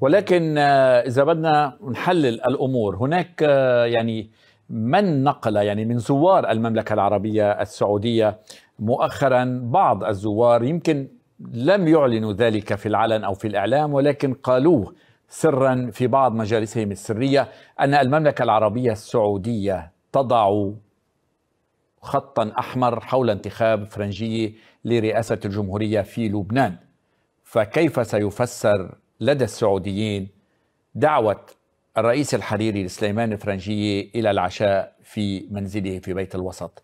ولكن إذا بدنا نحلل الأمور هناك يعني من نقل يعني من زوار المملكة العربية السعودية مؤخرا بعض الزوار يمكن لم يعلنوا ذلك في العلن أو في الإعلام ولكن قالوه سرا في بعض مجالسهم السرية أن المملكة العربية السعودية تضع خطا أحمر حول انتخاب فرنجيه لرئاسة الجمهورية في لبنان. فكيف سيفسر لدى السعوديين دعوة الرئيس الحريري لسليمان الفرنجية إلى العشاء في منزله في بيت الوسط.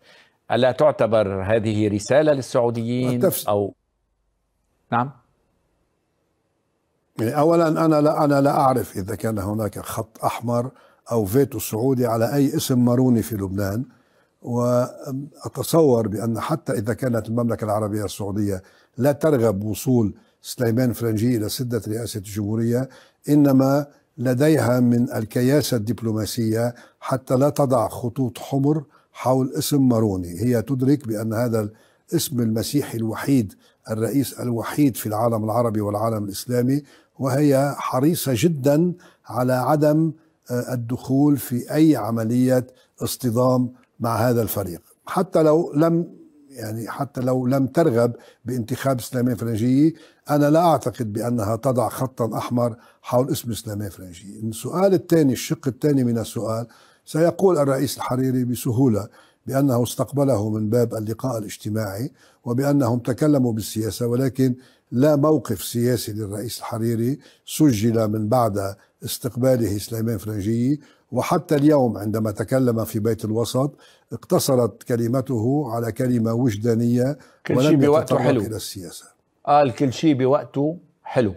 ألا تعتبر هذه رسالة للسعوديين أو نعم. يعني اولا أنا لا أنا لا أعرف إذا كان هناك خط أحمر أو فيتو سعودي على أي اسم ماروني في لبنان. وأتصور بأن حتى إذا كانت المملكة العربية السعودية لا ترغب وصول سليمان فرنجي إلى سده رئاسة الجمهورية إنما لديها من الكياسة الدبلوماسية حتى لا تضع خطوط حمر حول اسم ماروني. هي تدرك بأن هذا الاسم المسيحي الوحيد الرئيس الوحيد في العالم العربي والعالم الإسلامي وهي حريصة جدا على عدم آه، الدخول في أي عملية اصطدام مع هذا الفريق. حتى لو لم يعني حتى لو لم ترغب بانتخاب سليمان فرنجي أنا لا أعتقد بأنها تضع خطا أحمر حول اسم سليمان فرنجي. السؤال الثاني الشق الثاني من السؤال سيقول الرئيس الحريري بسهولة بأنه استقبله من باب اللقاء الاجتماعي وبأنهم تكلموا بالسياسة ولكن لا موقف سياسي للرئيس الحريري سجل من بعد استقباله سليمان فرنجي. وحتى اليوم عندما تكلم في بيت الوسط اقتصرت كلمته على كلمة وجدانية كل شيء بوقته حلو. إلى السياسة. قال كل شيء بوقته حلو.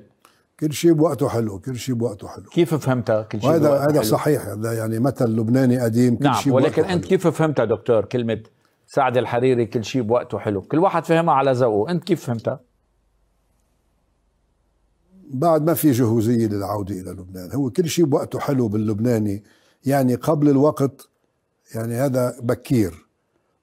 كل شيء بوقته حلو كل شيء بوقته حلو. كيف فهمتها كل شيء هذا هذا صحيح هذا يعني مثل لبناني قديم كل نعم شيء ولكن أنت حلو. كيف فهمتها دكتور كلمة سعد الحريري كل شيء بوقته حلو؟ كل واحد فهمها على ذوقه أنت كيف فهمتها؟ بعد ما في جهوزية للعودة إلى لبنان هو كل شيء بوقته حلو باللبناني. يعني قبل الوقت يعني هذا بكير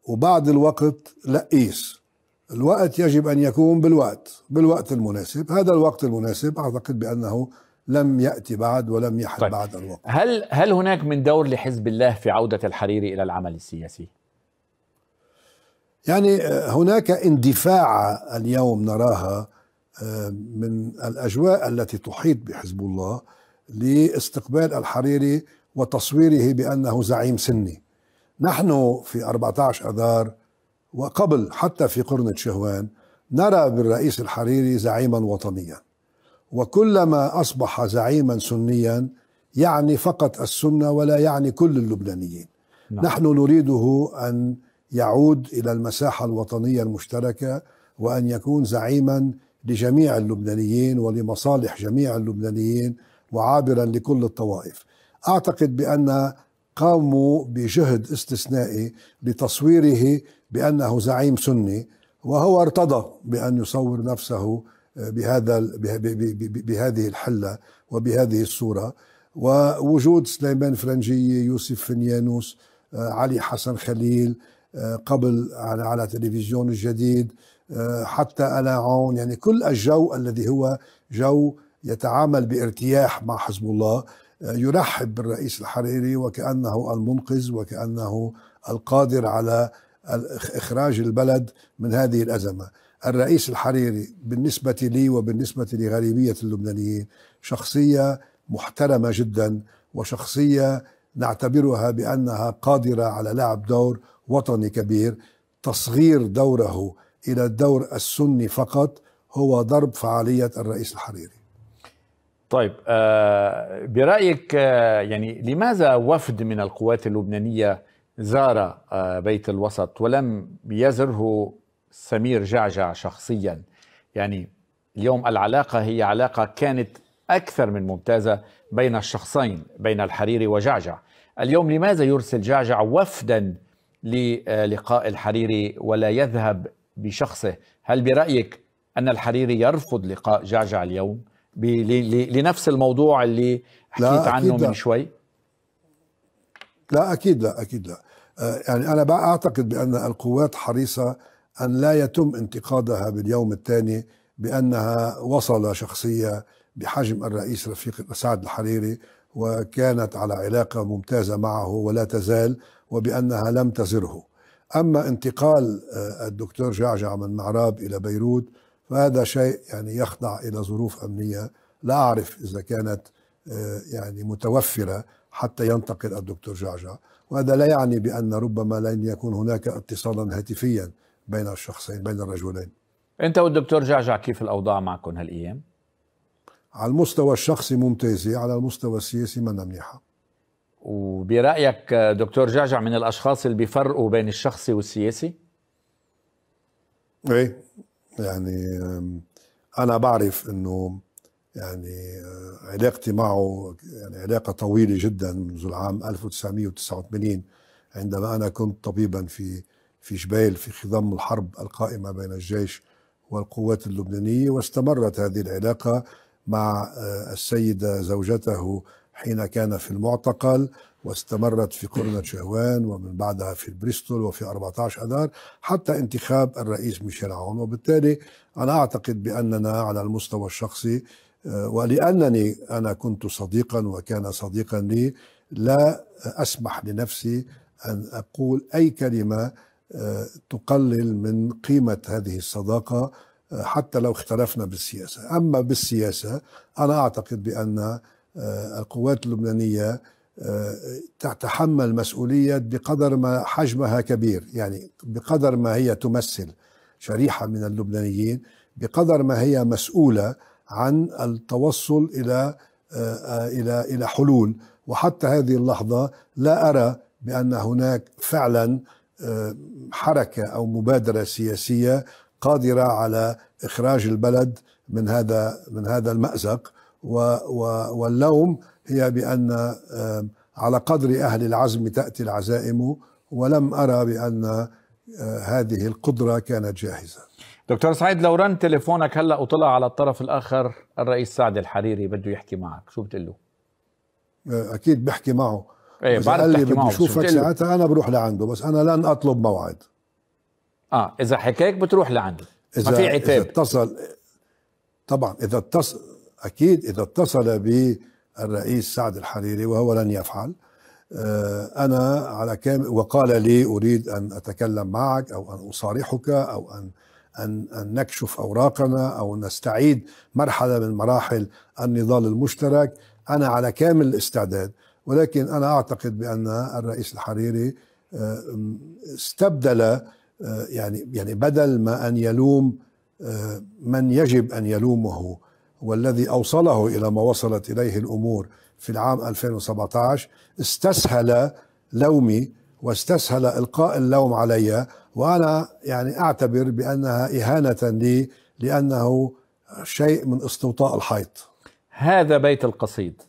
وبعد الوقت لقيس الوقت يجب أن يكون بالوقت بالوقت المناسب هذا الوقت المناسب أعتقد بأنه لم يأتي بعد ولم يحل طيب. بعد الوقت هل هل هناك من دور لحزب الله في عودة الحريري إلى العمل السياسي؟ يعني هناك اندفاع اليوم نراها آه، من الأجواء التي تحيط بحزب الله لاستقبال الحريري وتصويره بأنه زعيم سني. نحن في 14 أذار وقبل حتى في قرن شهوان نرى بالرئيس الحريري زعيما وطنيا. وكلما أصبح زعيما سنيا يعني فقط السنة ولا يعني كل اللبنانيين. نعم. نحن نريده أن يعود إلى المساحة الوطنية المشتركة وأن يكون زعيما لجميع اللبنانيين ولمصالح جميع اللبنانيين وعابرا لكل الطوائف. أعتقد بأن قاموا بجهد استثنائي لتصويره بأنه زعيم سني وهو ارتضى بأن يصور نفسه بهذا بهذه الحلة وبهذه الصورة. ووجود سليمان فرنجي يوسف فنيانوس علي حسن خليل قبل على تلفزيون الجديد حتى ألا عون يعني كل الجو الذي هو جو يتعامل بارتياح مع حزب الله. يرحب بالرئيس الحريري وكأنه المنقذ وكأنه القادر على إخراج البلد من هذه الأزمة. الرئيس الحريري بالنسبة لي وبالنسبة لغالبية اللبنانيين شخصية محترمة جدا وشخصية نعتبرها بأنها قادرة على لعب دور وطني كبير. تصغير دوره إلى الدور السني فقط هو ضرب فعالية الرئيس الحريري. طيب آه برأيك آه يعني لماذا وفد من القوات اللبنانية زار آه بيت الوسط ولم يزره سمير جعجع شخصيا؟ يعني اليوم العلاقة هي علاقة كانت أكثر من ممتازة بين الشخصين بين الحريري وجعجع. اليوم لماذا يرسل جعجع وفدا للقاء الحريري ولا يذهب بشخصه؟ هل برأيك أن الحريري يرفض لقاء جعجع اليوم؟ لنفس الموضوع اللي حكيت عنه من شوي. لا أكيد لا أكيد لا. آه، يعني أنا أعتقد بأن القوات حريصة أن لا يتم انتقادها باليوم الثاني بأنها وصل شخصية بحجم الرئيس رفيق سعد الحريري وكانت على علاقة ممتازة معه ولا تزال وبأنها لم تزره. أما انتقال آه، الدكتور جعجع من معراب إلى بيروت فهذا شيء يعني يخضع إلى ظروف أمنية لا أعرف إذا كانت آه، يعني متوفرة حتى ينتقل الدكتور جعجع وهذا لا يعني بأن ربما لن يكون هناك اتصالا هاتفيا بين الشخصين بين الرجلين أنت والدكتور جعجع كيف الأوضاع معكم هالأيام؟ على المستوى الشخصي ممتازة على المستوى السياسي منا منيحة وبرأيك دكتور جعجع من الأشخاص اللي بيفرقوا بين الشخصي والسياسي؟ إيه يعني أنا بعرف إنه يعني آه، علاقتي معه يعني علاقة طويلة جدا منذ العام 1989 عندما أنا كنت طبيبا في في جبيل في خضم الحرب القائمة بين الجيش والقوات اللبنانية واستمرت هذه العلاقة مع آه، السيدة زوجته حين كان في المعتقل. واستمرت في قرنة شهوان ومن بعدها في بريستول وفي 14 أذار حتى انتخاب الرئيس ميشيل عون. وبالتالي أنا أعتقد بأننا على المستوى الشخصي آه، ولأنني أنا كنت صديقا وكان صديقا لي لا أسمح لنفسي أن أقول أي كلمة آه، تقلل من قيمة هذه الصداقة آه، حتى لو اختلفنا بالسياسة. أما بالسياسة أنا أعتقد بأن القوات اللبنانية تتحمل مسؤولية بقدر ما حجمها كبير يعني بقدر ما هي تمثل شريحة من اللبنانيين بقدر ما هي مسؤولة عن التوصل إلى آه، إلى إلى حلول. وحتى هذه اللحظة لا أرى بأن هناك فعلا آه، حركة أو مبادرة سياسية قادرة على إخراج البلد من هذا من هذا المأزق. واللوم هي بأن على قدر أهل العزم تأتي العزائم ولم أرى بأن هذه القدرة كانت جاهزة. دكتور سعيد لو رن تليفونك هلأ وطلع على الطرف الآخر الرئيس سعد الحريري بده يحكي معك. شو بتقول له؟ أكيد بحكي معه. إيه بعرف قال لي بدي أشوفك ساعتها أنا بروح لعنده بس أنا لن أطلب موعد. آه إذا حكيك بتروح لعنده. إذا ما في عتاب. اذا اتصل طبعا إذا اتصل أكيد إذا اتصل بالرئيس سعد الحريري وهو لن يفعل. آه، أنا على كامل وقال لي أريد أن أتكلم معك أو أن أصارحك أو أن أن, أن نكشف أوراقنا أو نستعيد مرحلة من مراحل النضال المشترك. أنا على كامل الاستعداد ولكن أنا أعتقد بأن الرئيس الحريري آه، استبدل آه، يعني يعني بدل ما أن يلوم من يجب أن يلومه والذي أوصله إلى ما وصلت إليه الأمور في العام 2017 استسهل لومي واستسهل إلقاء اللوم علي وأنا يعني أعتبر بأنها إهانة لي لأنه شيء من استوطاء الحيط. هذا بيت القصيد.